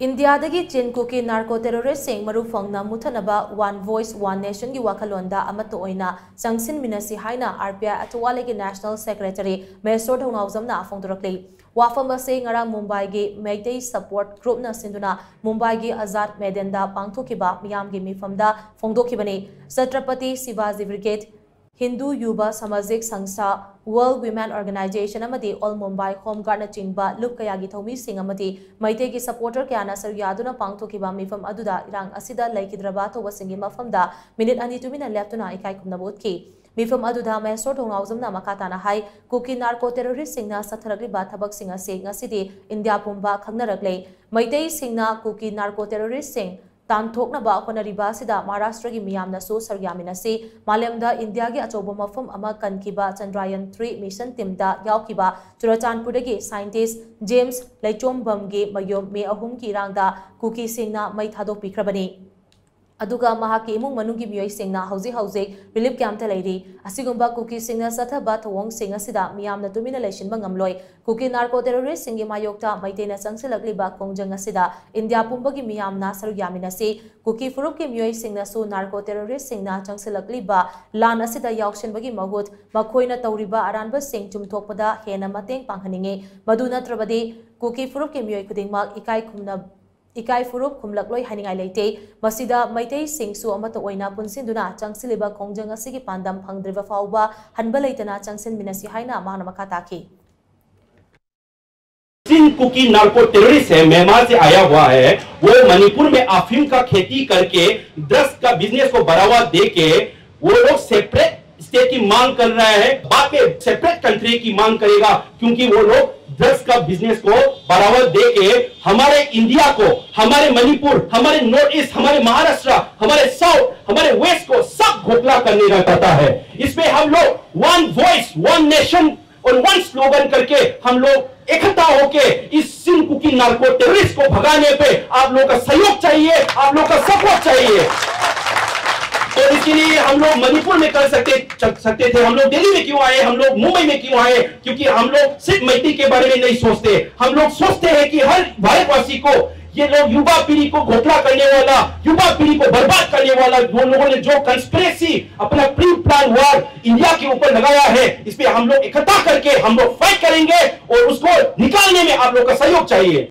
India चीन कु की नारको टेरोरी मूफना मूथनब वन वोस वन नेशन की वखलों तो चंसी है आर पी आई अथवा नेशनल सेक्रेटरी मेसोर धौनाजम फोदी वाफम से मूबाई की मेट सपोर्ट ग्रुप मूबाई की आज़ाद मेदेन पाथोब मियाम की मीफम फोंदी Chhatrapati Shivaji brigade women organisation all Mumbai home guard चिंबा लुप कया की थौमी सिंह मैते की सपोर्टर क्या सर यादुना पांगथोखिबा मिफम इरांग असिदा लेकिद्रबा थोबा मफमदा मिनिट अनि तुमिना लेफ्टुना इकाई खुमनबोतकी मिफम मेसोर high Kuki narco terrorist ngasidi India पुंबा खंगनरकले मैते कुकी नार्को सिंग तानथोकनबा होनरिबा महाराष्ट्र की मियामनसु सरयामिनसी मालेमदा इंडिया की अचौब मफम अमा कनकिबा चंद्रायन 3 मिशन टीमदा चुराचानपुर चुराचानपुरदगी साइंटिस्ट जेम्स लेचोमबमगी मयोम मे अहम की इरद कुकी सिंह मई थादोपिख्रबनी इमुंग हौजे रिलीफ कैंप ता लेरी असिगुंबा कुकी असिदा मियामना तुमिना लेशिनबा ngamloi कुकी नार्को मायोक्ता मैतेना संगसिलकलिबा कोंजंग असिदा इंडिया पुंबगी मियामना सरु यामिनसी कुकी फुरुप की मियोई सिंगना सु नार्को टेररिस्ट सिंगना चंगसिलकलिबा लान असिदा यावशिनबगी महुत मखोइना तौरिबा अरानबा सिंग चुमथोकपदा हेना इकाई फुरुप खुमलक्लोई हानिंगाई लेते मसिदा मैतै पांदम फंगद्रिबा फाउबा हनबा लेतना चंगसिन मखा ताकी सिंह कुकी नार्को टेररिस्ट है म्यांमार से आया हुआ है वो मणिपुर में अफीम का खेती करके ड्रग्स का बिज़नेस को बढ़ावा दे के वो लोग सेपरेट स्टेट की मांग कर रहा है बाद में सेपरेट कंट्री की मांग करेगा क्योंकि वो लोग ड्रग्स का बिज़नेस को बढ़ावा दे के हमारे इंडिया को, हमारे मणिपुर हमारे नॉर्थ ईस्ट हमारे महाराष्ट्र हमारे साउथ हमारे वेस्ट को सब घोखला करने का करता है। इसमें हम लोग वन वॉइस वन नेशन और वन स्लोगन करके हम लोग इकट्ठा होके इस सिंह कुकी नार्को टेररिस्ट को भगाने पे आप लोगों का सहयोग चाहिए, आप लोगों का सपोर्ट चाहिए। इसके लिए हम लोग मणिपुर में कर सकते सकते थे। हम लोग दिल्ली में क्यों आए? हम लोग मुंबई में क्यों आए? क्योंकि हम लोग सिर्फ़ मैत्री के बारे में नहीं सोचते। हम लोग सोचते हैं कि हर भारतवासी को ये लोग युवा पीढ़ी को घोटला करने वाला, युवा पीढ़ी को बर्बाद करने वाला, वो लोगों ने जो कंस्पिरेसी अपना प्री प्लान वार इंडिया के ऊपर लगाया है इस पे हम लोग इकट्ठा करके हम लोग फाइट करेंगे और उसको निकालने में आप लोग का सहयोग चाहिए।